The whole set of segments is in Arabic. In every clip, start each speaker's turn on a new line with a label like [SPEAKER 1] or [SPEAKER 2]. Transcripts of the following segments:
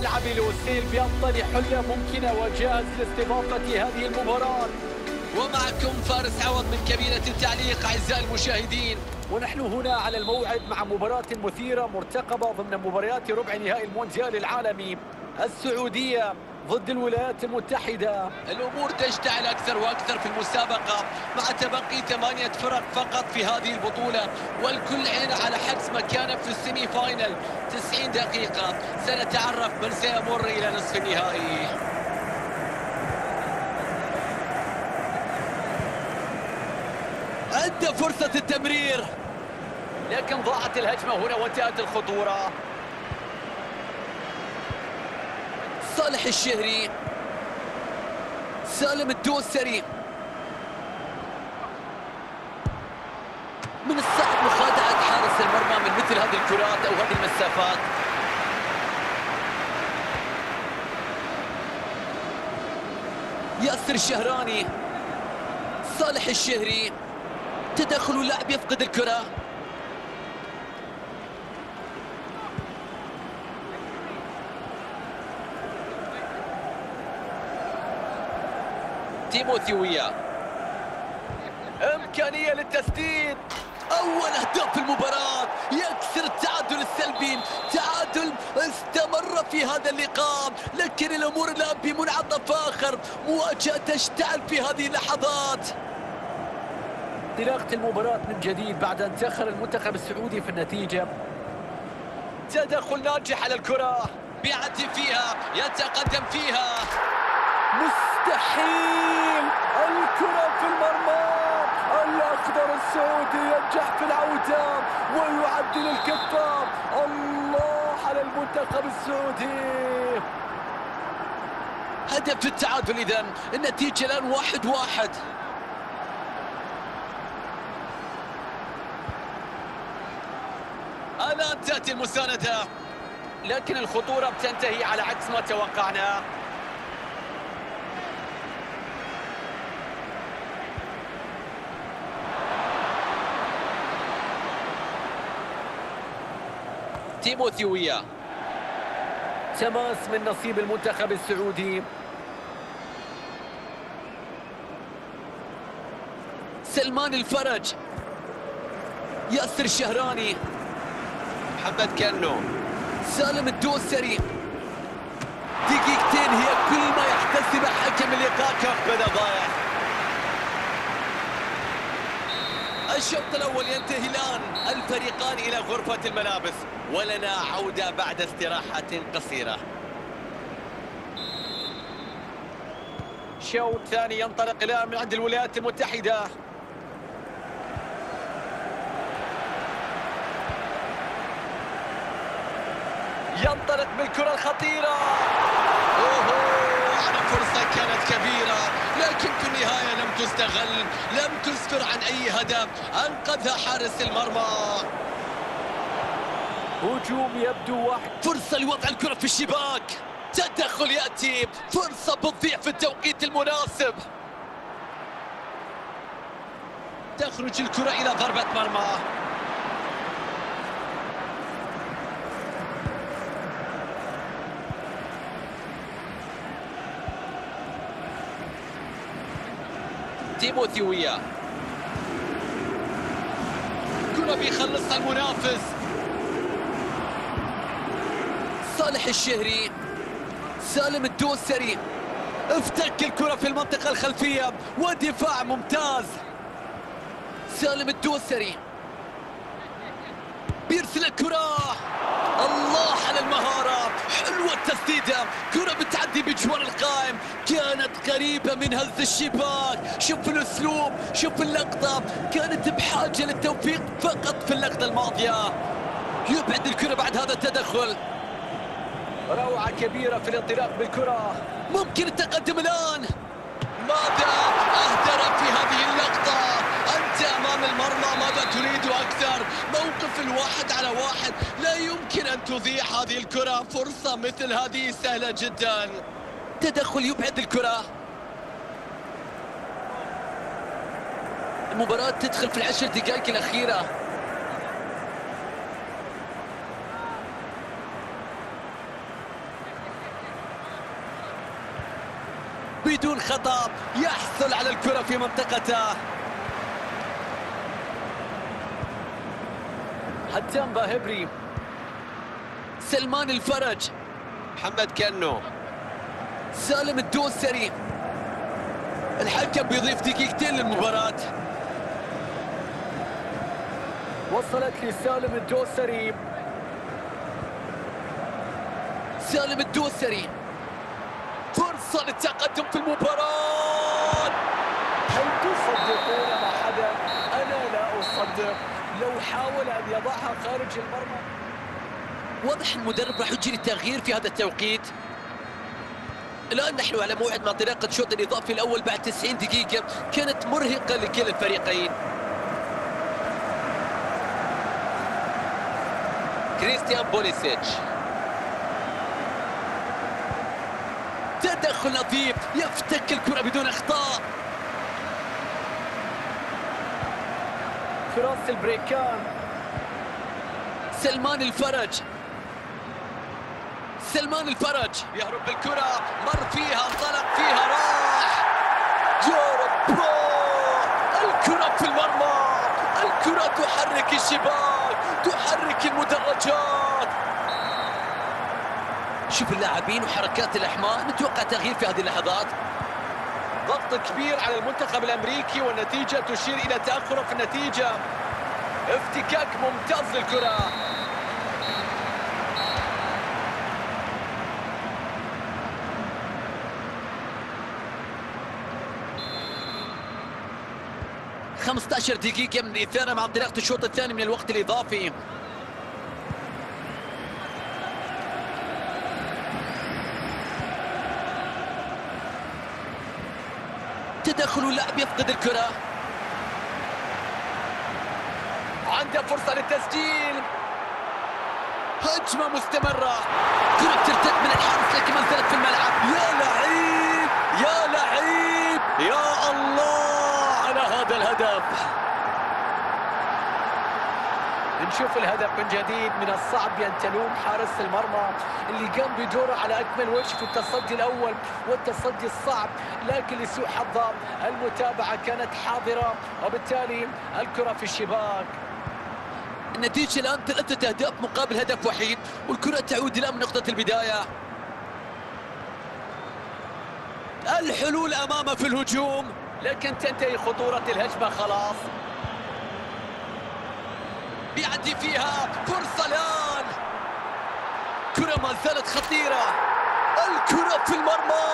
[SPEAKER 1] ملعب لوسيل بأفضل حلة ممكنة وجاهز لاستضافة هذه المباراة.
[SPEAKER 2] ومعكم فارس عوض من كبينة التعليق أعزائي المشاهدين.
[SPEAKER 1] ونحن هنا على الموعد مع مباراة مثيرة مرتقبة ضمن مباريات ربع نهائي المونديال العالمي السعودية. ضد الولايات المتحدة.
[SPEAKER 2] الأمور تشتعل أكثر وأكثر في المسابقة مع تبقي ثمانية فرق فقط في هذه البطولة والكل عين على حجز مكانه في ال semi final 90 دقيقة سنتعرف من سيمر إلى نصف النهائي. عنده فرصة التمرير.
[SPEAKER 1] لكن ضاعت الهجمة هنا وانتهت الخطورة.
[SPEAKER 2] صالح الشهري. سالم الدوسري. من الصعب مخادعة حارس المرمى من مثل هذه الكرات أو هذه المسافات. ياسر الشهراني. صالح الشهري. تدخل اللاعب يفقد الكرة. تيموثي ويا
[SPEAKER 1] إمكانية للتسديد.
[SPEAKER 2] أول أهداف في المباراة. يكسر التعادل السلبي. تعادل استمر في هذا اللقاء. لكن الأمور الآن بمنعطف آخر. مواجهة تشتعل في هذه اللحظات.
[SPEAKER 1] انطلاقة المباراة من جديد بعد أن تأخر المنتخب السعودي في النتيجة. تدخل ناجح على الكرة.
[SPEAKER 2] بيعدي فيها. يتقدم فيها.
[SPEAKER 1] مستحيل. الكرة في المرمى. الأخضر السعودي ينجح في العودة ويعدل الكفة الله على المنتخب السعودي.
[SPEAKER 2] هدف التعادل إذا. النتيجة الآن واحد واحد. الآن تأتي المساندة.
[SPEAKER 1] لكن الخطورة بتنتهي على عكس ما توقعنا.
[SPEAKER 2] تيموثي ويا
[SPEAKER 1] تماس من نصيب المنتخب السعودي.
[SPEAKER 2] سلمان الفرج. ياسر الشهراني. محمد كنو سالم الدوسري. دقيقتين هي كل ما يحتسبه حكم اللقاء. كف بدا ضايع الشوط الأول ينتهي الآن الفريقان إلى غرفة الملابس ولنا عودة بعد استراحة قصيرة.
[SPEAKER 1] شوط ثاني ينطلق الآن من عند الولايات المتحدة. ينطلق بالكرة الخطيرة.
[SPEAKER 2] أوهو على فرصة كانت كبيرة. لكن في النهاية لم تستغل لم تسفر عن أي هدف أنقذها حارس المرمى.
[SPEAKER 1] هجوم يبدو واحد.
[SPEAKER 2] فرصة لوضع الكرة في الشباك. تدخل يأتي فرصة بتضيع في التوقيت المناسب. تخرج الكرة إلى ضربة مرمى. تيموثي ويا كرة بيخلصها المنافس. صالح الشهري سالم الدوسري. افتك الكرة في المنطقة الخلفية. ودفاع ممتاز. سالم الدوسري. بيرسل الكرة. الله على المهارة حلوة التسديدة. كرة بتعدي بجوار القائم. كانت قريبة من هز الشباك. شوف الأسلوب شوف اللقطة. كانت بحاجة للتوفيق فقط في اللقطة الماضية. يبعد الكرة بعد هذا التدخل.
[SPEAKER 1] روعة كبيرة في الانطلاق بالكرة.
[SPEAKER 2] ممكن التقدم الآن. ماذا أهدر في هذه اللقطة؟ أنت أمام المرمى ماذا تريد أكثر؟ موقف الواحد على واحد. لا يمكن أن تضيع هذه الكرة. فرصة مثل هذه سهلة جدا. تدخل يبعد الكرة. المباراة تدخل في العشر دقائق الأخيرة. بدون خطأ يحصل على الكرة في منطقته.
[SPEAKER 1] حتى باهبري
[SPEAKER 2] سلمان الفرج.
[SPEAKER 3] محمد كنو
[SPEAKER 2] سالم الدوسري الحكم بيضيف دقيقتين للمباراة.
[SPEAKER 1] وصلت لسالم الدوسري
[SPEAKER 2] سالم الدوسري فرصة للتقدم في المباراة.
[SPEAKER 1] هل تصدقون ما حدث؟ أنا لا أصدق لو حاول أن يضعها خارج المرمى.
[SPEAKER 2] واضح المدرب راح يجري التغيير في هذا التوقيت. الآن نحن على موعد مع طريقة الشوط الإضافي الأول بعد 90 دقيقة. كانت مرهقة لكلا الفريقين.
[SPEAKER 3] كريستيان بوليسيتش.
[SPEAKER 2] تدخل لطيف يفتك الكرة بدون أخطاء.
[SPEAKER 1] فراس البريكان.
[SPEAKER 2] سلمان الفرج. سلمان الفرج. يهرب بالكرة مر فيها انطلق فيها راح. يا رب. الكرة في المرمى. الكرة تحرك الشباك تحرك المدرجات. شوف اللاعبين وحركات الأحماء نتوقع تغيير في هذه اللحظات.
[SPEAKER 1] ضغط كبير على المنتخب الأمريكي والنتيجة تشير إلى تأخره في النتيجة. افتكاك ممتاز للكرة.
[SPEAKER 2] خمسة عشر دقيقة من الإثارة مع انطلاقة الشوط الثاني من الوقت الإضافي. تدخل اللاعب يفقد الكرة.
[SPEAKER 1] عنده فرصة للتسجيل.
[SPEAKER 2] هجمة مستمرة كرة ترتد من الحارس لكن ما زالت في الملعب يا لعيب يا لعيب يا الله على هذا الهدف
[SPEAKER 1] نشوف الهدف من جديد من الصعب أن تلوم حارس المرمى اللي قام بدوره على أكمل وجه في التصدي الأول والتصدي الصعب لكن لسوء حظه المتابعة كانت حاضرة وبالتالي الكرة في الشباك.
[SPEAKER 2] النتيجة الآن ثلاثة أهداف مقابل هدف وحيد والكرة تعود من نقطة البداية. الحلول أمامه في الهجوم.
[SPEAKER 1] لكن تنتهي خطورة الهجمة خلاص.
[SPEAKER 2] بيعدي فيها فرصة الآن. كرة ما زالت خطيرة. الكرة في المرمى.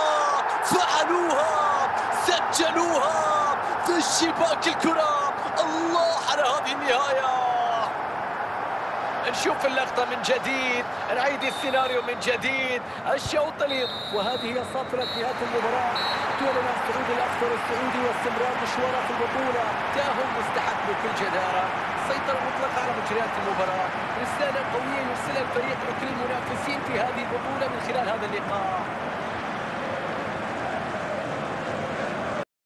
[SPEAKER 2] فعلوها. سجلوها في الشباك الكرة. الله على هذه النهاية.
[SPEAKER 1] نشوف اللقطة من جديد. نعيد السيناريو من جديد. الشوط اللي وهذه هي صفرة نهاية المباراة. تعلن السعودي الأخضر السعودي واستمرار مشواره في البطولة. تأهل مستحق بكل جدارة. سيطرة مطلقة على مجريات المباراة. رسالة قوية يرسلها الفريق لكل المنافسين في هذه البطولة من خلال هذا اللقاء.